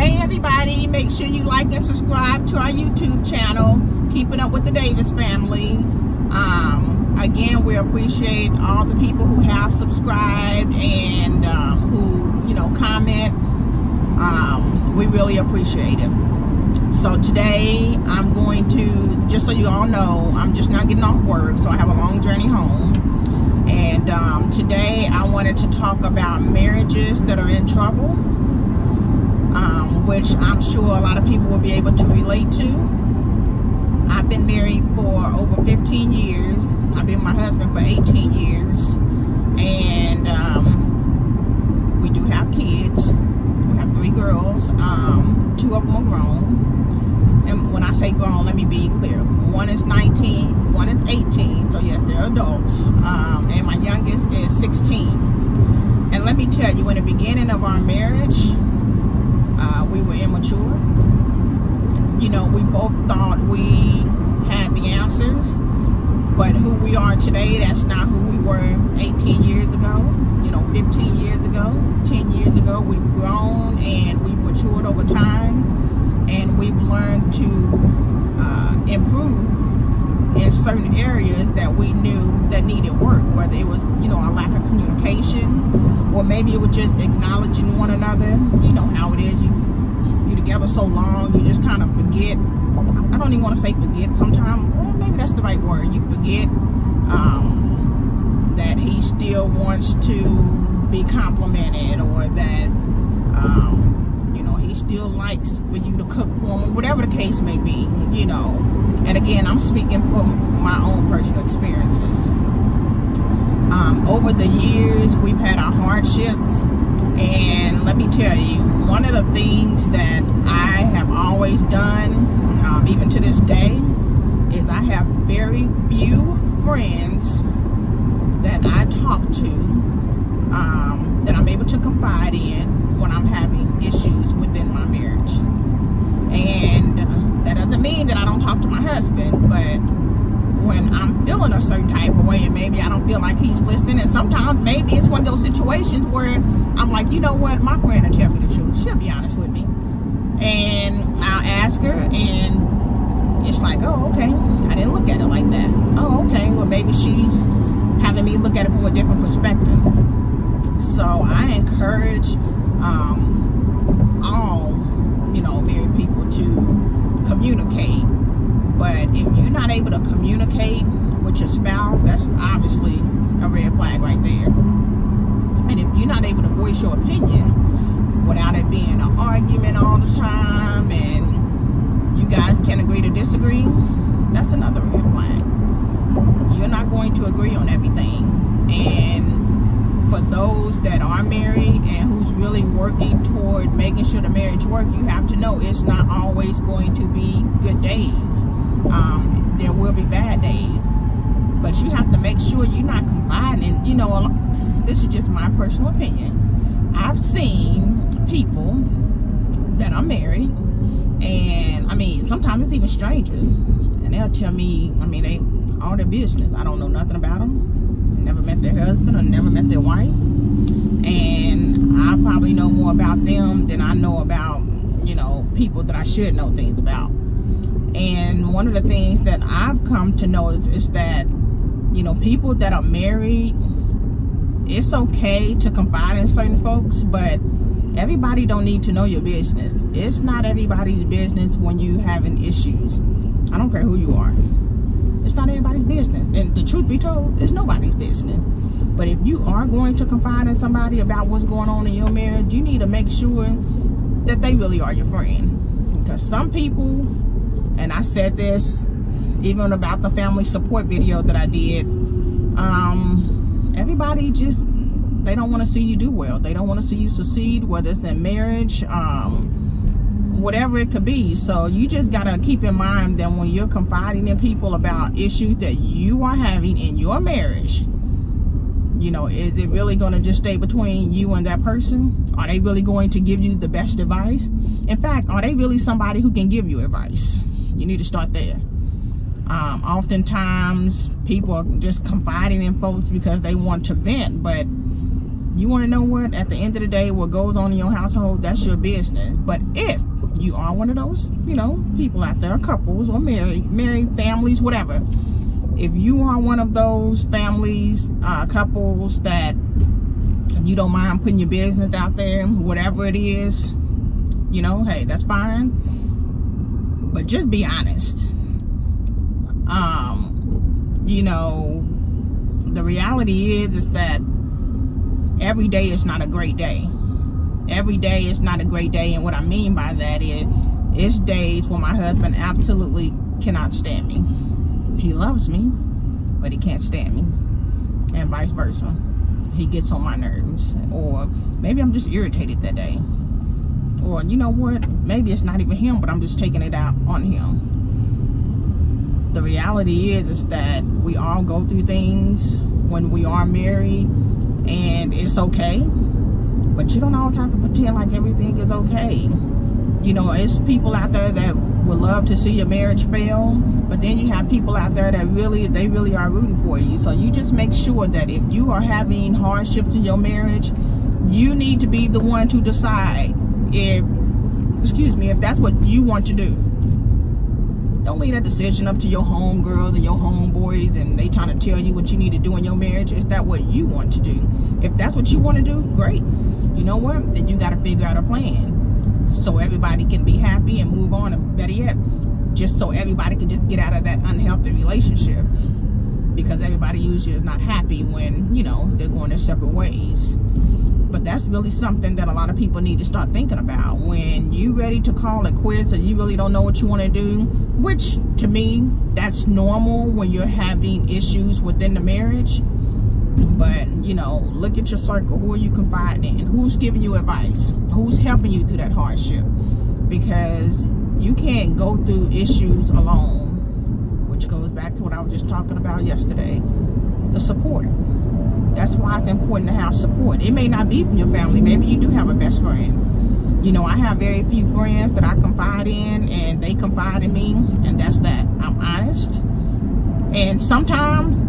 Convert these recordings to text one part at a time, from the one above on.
Hey everybody, make sure you like and subscribe to our YouTube channel, Keeping Up with the Davis Family. Um, again, we appreciate all the people who have subscribed and um, who, you know, comment. Um, we really appreciate it. So today I'm going to, just so you all know, I'm just not getting off work, so I have a long journey home. And um, today I wanted to talk about marriages that are in trouble, um, which I'm sure a lot of people will be able to relate to. I've been married for over 15 years. I've been my husband for 18 years. And um, we do have kids. We have three girls. Um, two of them are grown and when I say grown, let me be clear. One is 19, one is 18, so yes, they're adults. Um, and my youngest is 16. And let me tell you, in the beginning of our marriage, uh, we were immature. You know, we both thought we had the answers, but who we are today, that's not who we were 18 years ago, you know, 15 years ago, 10 years ago. We've grown and we've matured over time and we've learned to uh, improve in certain areas that we knew that needed work, whether it was, you know, a lack of communication, or maybe it was just acknowledging one another. You know how it is. You you together so long, you just kind of forget. I don't even want to say forget. Sometimes, well, maybe that's the right word. You forget um, that he still wants to be complimented, or that. Um, he still likes for you to cook for him, whatever the case may be, you know. And again, I'm speaking from my own personal experiences. Um, over the years, we've had our hardships. And let me tell you, one of the things that I have always done, um, even to this day, is I have very few friends that I talk to um, that I'm able to confide in when I'm having issues within my marriage. And that doesn't mean that I don't talk to my husband, but when I'm feeling a certain type of way and maybe I don't feel like he's listening, and sometimes maybe it's one of those situations where I'm like, you know what, my friend will tell me the truth. She'll be honest with me. And I'll ask her and it's like, oh, okay. I didn't look at it like that. Oh, okay. Well, maybe she's having me look at it from a different perspective. So I encourage um, all, you know, married people to communicate. But if you're not able to communicate with your spouse, that's obviously a red flag right there. And if you're not able to voice your opinion without it being an argument all the time and you guys can't agree to disagree, that's another red flag. You're not going to agree on everything. And for those that are married and who's really working toward making sure the marriage work, you have to know it's not always going to be good days. Um, there will be bad days. But you have to make sure you're not confiding. You know, this is just my personal opinion. I've seen people that are married and I mean, sometimes it's even strangers. And they'll tell me, I mean, they all their business. I don't know nothing about them met their husband or never met their wife. And I probably know more about them than I know about, you know, people that I should know things about. And one of the things that I've come to know is, is that, you know, people that are married, it's okay to confide in certain folks, but everybody don't need to know your business. It's not everybody's business when you having issues. I don't care who you are. It's not anybody's business. And the truth be told, it's nobody's business. But if you are going to confide in somebody about what's going on in your marriage, you need to make sure that they really are your friend. Because some people, and I said this even about the family support video that I did, um, everybody just, they don't want to see you do well. They don't want to see you succeed, whether it's in marriage, um, whatever it could be. So you just got to keep in mind that when you're confiding in people about issues that you are having in your marriage, you know, is it really going to just stay between you and that person? Are they really going to give you the best advice? In fact, are they really somebody who can give you advice? You need to start there. Um, oftentimes, people are just confiding in folks because they want to vent, but you want to know what? At the end of the day, what goes on in your household, that's your business. But if you are one of those, you know, people out there, couples or married, married families, whatever. If you are one of those families, uh, couples that you don't mind putting your business out there, whatever it is, you know, hey, that's fine. But just be honest. Um, you know, the reality is is that every day is not a great day. Every day is not a great day. And what I mean by that is it's days when my husband absolutely cannot stand me. He loves me, but he can't stand me. And vice versa. He gets on my nerves. Or maybe I'm just irritated that day. Or you know what? Maybe it's not even him, but I'm just taking it out on him. The reality is is that we all go through things when we are married and it's okay but you don't always have to pretend like everything is okay. You know it's people out there that would love to see your marriage fail but then you have people out there that really they really are rooting for you. So you just make sure that if you are having hardships in your marriage you need to be the one to decide if excuse me if that's what you want to do don't leave that decision up to your homegirls and your homeboys and they trying to tell you what you need to do in your marriage. Is that what you want to do? If that's what you want to do, great. You know what? Then you got to figure out a plan so everybody can be happy and move on. And better yet, just so everybody can just get out of that unhealthy relationship because everybody usually is not happy when, you know, they're going their separate ways. But that's really something that a lot of people need to start thinking about. When you ready to call it quits or you really don't know what you want to do, which to me, that's normal when you're having issues within the marriage. But, you know, look at your circle. Who are you confiding in? Who's giving you advice? Who's helping you through that hardship? Because you can't go through issues alone, which goes back to what I was just talking about yesterday. The support. That's why it's important to have support. It may not be from your family. Maybe you do have a best friend. You know, I have very few friends that I confide in and they confide in me and that's that. I'm honest. And sometimes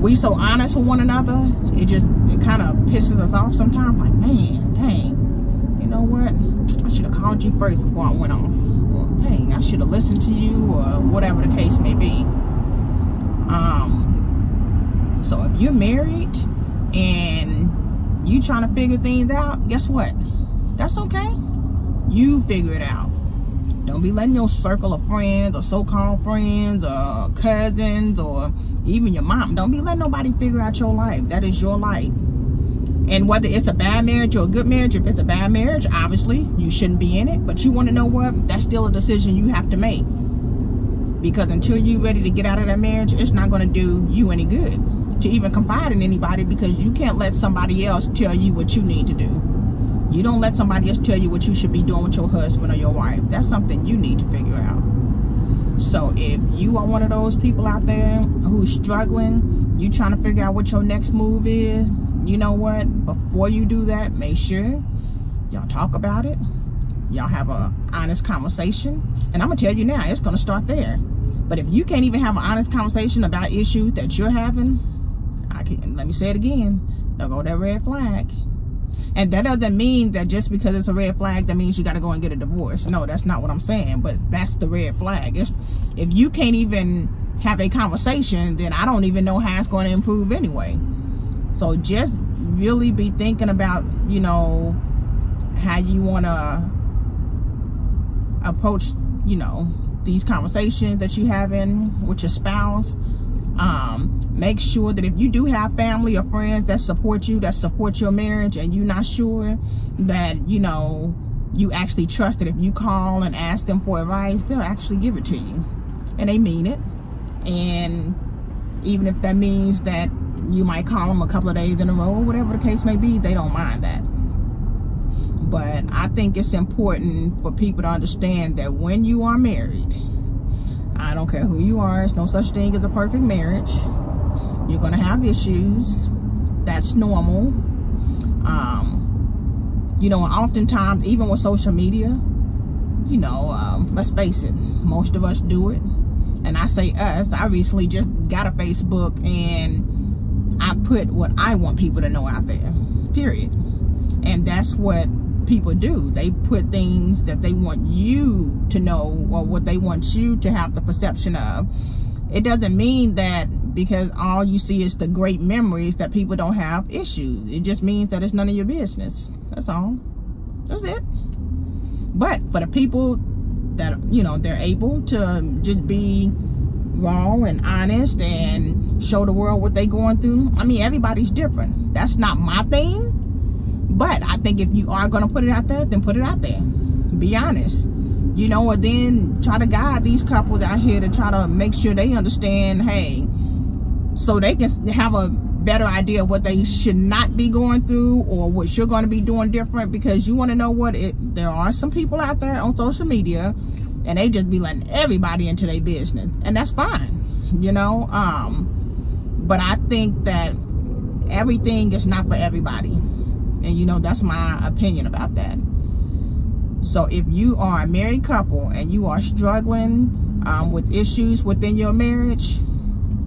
we so honest with one another, it just it kind of pisses us off sometimes. Like, man, dang, you know what? I should have called you first before I went off. Or, dang, I should have listened to you or whatever the case may be. Um, so if you're married and you trying to figure things out, guess what? That's okay. You figure it out. Don't be letting your circle of friends or so-called friends or cousins or even your mom, don't be letting nobody figure out your life. That is your life. And whether it's a bad marriage or a good marriage, if it's a bad marriage, obviously you shouldn't be in it. But you want to know what? That's still a decision you have to make. Because until you're ready to get out of that marriage, it's not going to do you any good to even confide in anybody because you can't let somebody else tell you what you need to do. You don't let somebody else tell you what you should be doing with your husband or your wife. That's something you need to figure out. So if you are one of those people out there who's struggling, you trying to figure out what your next move is, you know what? Before you do that, make sure y'all talk about it. Y'all have a honest conversation. And I'm going to tell you now, it's going to start there. But if you can't even have an honest conversation about issues that you're having, I can let me say it again. They'll go that red flag. And that doesn't mean that just because it's a red flag, that means you got to go and get a divorce. No, that's not what I'm saying. But that's the red flag. It's, if you can't even have a conversation, then I don't even know how it's going to improve anyway. So just really be thinking about, you know, how you want to approach, you know, these conversations that you having with your spouse um, make sure that if you do have family or friends that support you, that support your marriage, and you're not sure that, you know, you actually trust that if you call and ask them for advice, they'll actually give it to you. And they mean it. And even if that means that you might call them a couple of days in a row, or whatever the case may be, they don't mind that. But I think it's important for people to understand that when you are married, I don't care who you are. It's no such thing as a perfect marriage. You're going to have issues. That's normal. Um, you know, oftentimes, even with social media, you know, um, let's face it, most of us do it. And I say us, I recently just got a Facebook and I put what I want people to know out there. period. And that's what people do. They put things that they want you to know or what they want you to have the perception of. It doesn't mean that because all you see is the great memories that people don't have issues. It just means that it's none of your business. That's all. That's it. But for the people that, you know, they're able to just be raw and honest and show the world what they're going through. I mean, everybody's different. That's not my thing. But I think if you are going to put it out there, then put it out there. Be honest. You know, and then try to guide these couples out here to try to make sure they understand, hey, so they can have a better idea of what they should not be going through or what you're going to be doing different because you want to know what it there are some people out there on social media and they just be letting everybody into their business and that's fine you know um but i think that everything is not for everybody and you know that's my opinion about that so if you are a married couple and you are struggling um, with issues within your marriage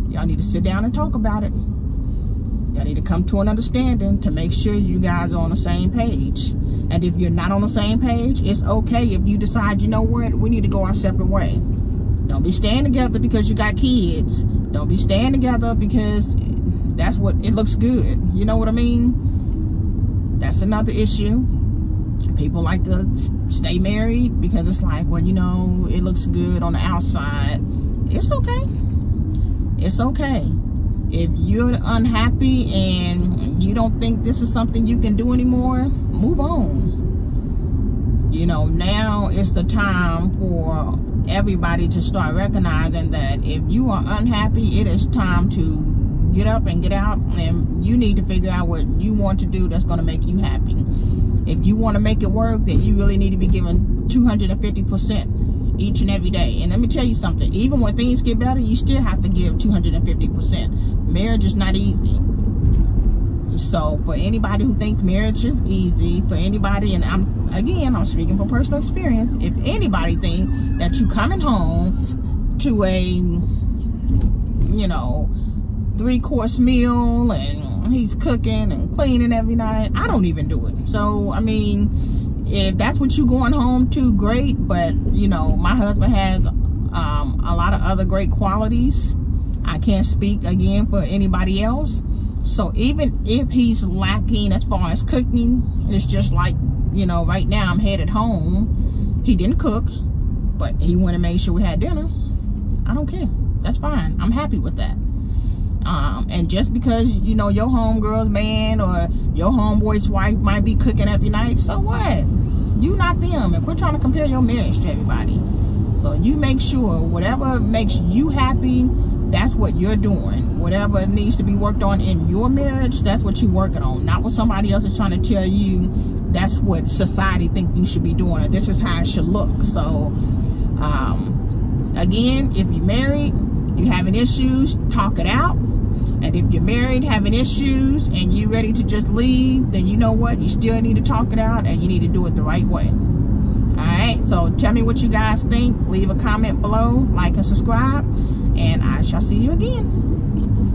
y'all need to sit down and talk about it y'all need to come to an understanding to make sure you guys are on the same page and if you're not on the same page, it's okay if you decide, you know what, we need to go our separate way. Don't be staying together because you got kids. Don't be staying together because that's what it looks good. You know what I mean? That's another issue. People like to stay married because it's like, well, you know, it looks good on the outside. It's okay. It's okay. If you're unhappy and you don't think this is something you can do anymore, move on. You know, now is the time for everybody to start recognizing that if you are unhappy, it is time to get up and get out and you need to figure out what you want to do that's going to make you happy. If you want to make it work, then you really need to be given 250% each and every day. And let me tell you something, even when things get better, you still have to give 250%. Marriage is not easy so for anybody who thinks marriage is easy for anybody and i'm again i'm speaking from personal experience if anybody think that you coming home to a you know three course meal and he's cooking and cleaning every night i don't even do it so i mean if that's what you're going home to great but you know my husband has um, a lot of other great qualities i can't speak again for anybody else so even if he's lacking as far as cooking, it's just like, you know, right now I'm headed home. He didn't cook, but he went and made sure we had dinner. I don't care. That's fine. I'm happy with that. Um, and just because, you know, your homegirl's man or your homeboy's wife might be cooking every night, so what? You not them. And quit trying to compare your marriage to everybody. So you make sure whatever makes you happy that's what you're doing. Whatever needs to be worked on in your marriage, that's what you're working on. Not what somebody else is trying to tell you that's what society think you should be doing. This is how it should look. So, um, again, if you're married, you having issues, talk it out. And if you're married, having issues, and you're ready to just leave, then you know what? You still need to talk it out, and you need to do it the right way. Alright, so tell me what you guys think. Leave a comment below, like and subscribe and I shall see you again.